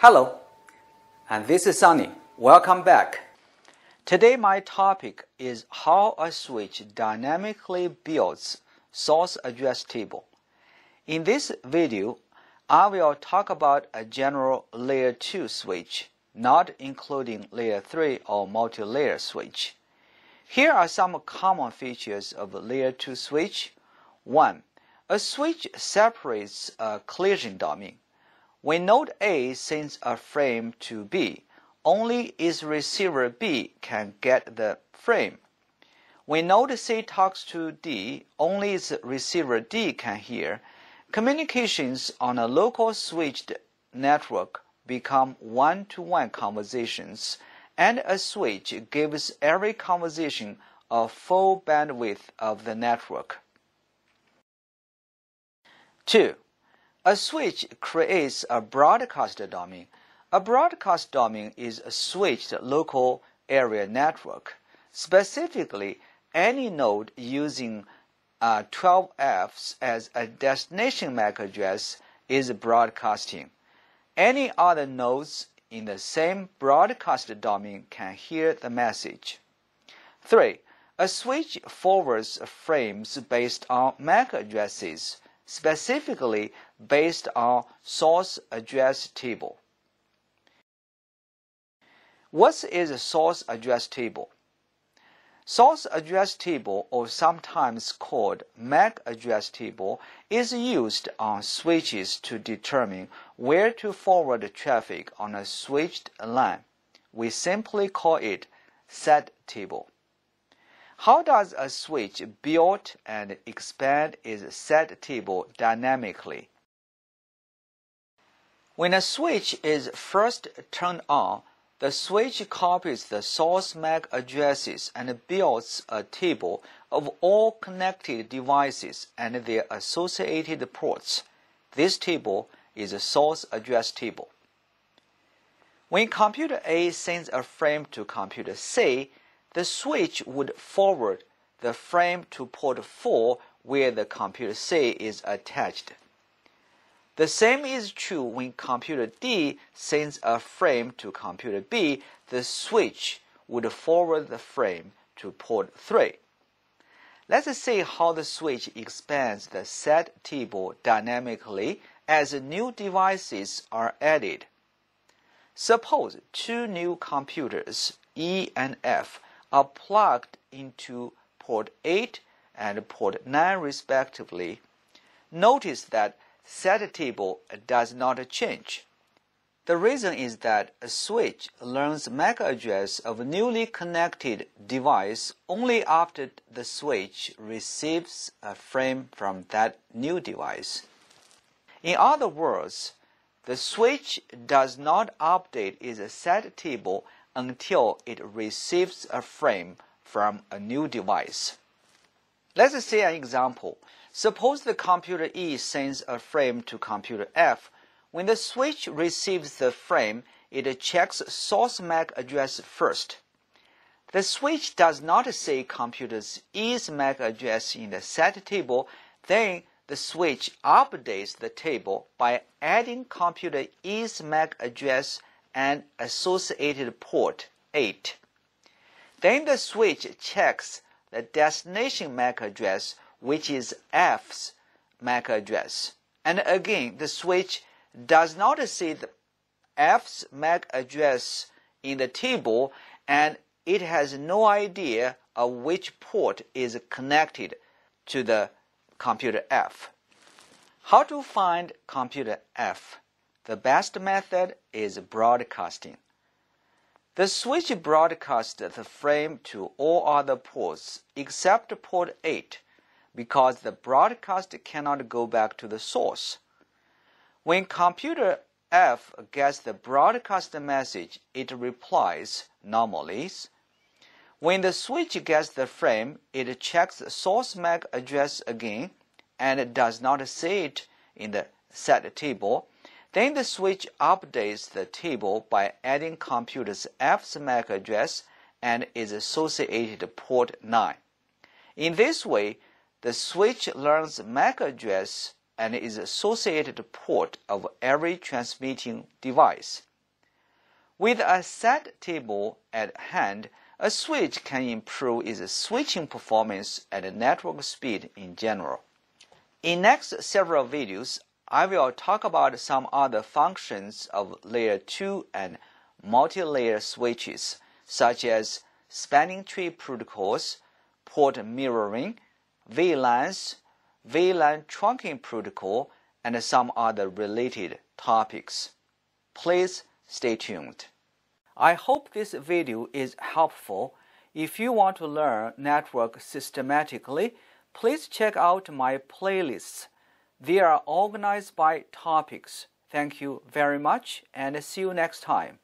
Hello, and this is Sunny. Welcome back. Today my topic is how a switch dynamically builds source address table. In this video, I will talk about a general layer 2 switch, not including layer 3 or multi-layer switch. Here are some common features of a layer 2 switch. 1. A switch separates a collision domain. When node A sends a frame to B, only its receiver B can get the frame. When node C talks to D, only its receiver D can hear. Communications on a local switched network become one-to-one conversations, and a switch gives every conversation a full bandwidth of the network. 2. A switch creates a broadcast domain. A broadcast domain is a switched local area network. Specifically, any node using uh, 12Fs as a destination MAC address is broadcasting. Any other nodes in the same broadcast domain can hear the message. 3. A switch forwards frames based on MAC addresses specifically based on source address table. What is a source address table? Source address table, or sometimes called MAC address table, is used on switches to determine where to forward traffic on a switched line. We simply call it SAT table. How does a switch build and expand its SAT table dynamically? When a switch is first turned on, the switch copies the source MAC addresses and builds a table of all connected devices and their associated ports. This table is a source address table. When computer A sends a frame to computer C, the switch would forward the frame to port 4 where the computer C is attached. The same is true when computer D sends a frame to computer B, the switch would forward the frame to port 3. Let's see how the switch expands the SAT table dynamically as new devices are added. Suppose two new computers, E and F, are plugged into port 8 and port 9 respectively. Notice that SAT table does not change. The reason is that a switch learns MAC address of a newly connected device only after the switch receives a frame from that new device. In other words, the switch does not update its SAT table until it receives a frame from a new device. Let's see an example. Suppose the computer E sends a frame to computer F. When the switch receives the frame, it checks source MAC address first. The switch does not see computer E's MAC address in the SAT table, then the switch updates the table by adding computer E's MAC address and associated port 8. Then the switch checks the destination MAC address, which is F's MAC address. And again, the switch does not see the F's MAC address in the table, and it has no idea of which port is connected to the computer F. How to find computer F? The best method is broadcasting. The switch broadcasts the frame to all other ports except port 8 because the broadcast cannot go back to the source. When computer F gets the broadcast message, it replies normally. When the switch gets the frame, it checks the source MAC address again and does not see it in the SAT table then the switch updates the table by adding computer's F's MAC address and its associated port 9. In this way, the switch learns MAC address and is associated port of every transmitting device. With a SAT table at hand, a switch can improve its switching performance and network speed in general. In next several videos, I will talk about some other functions of layer 2 and multi-layer switches, such as spanning tree protocols, port mirroring, VLANs, VLAN trunking protocol, and some other related topics. Please stay tuned. I hope this video is helpful. If you want to learn network systematically, please check out my playlists. They are organized by topics. Thank you very much and see you next time.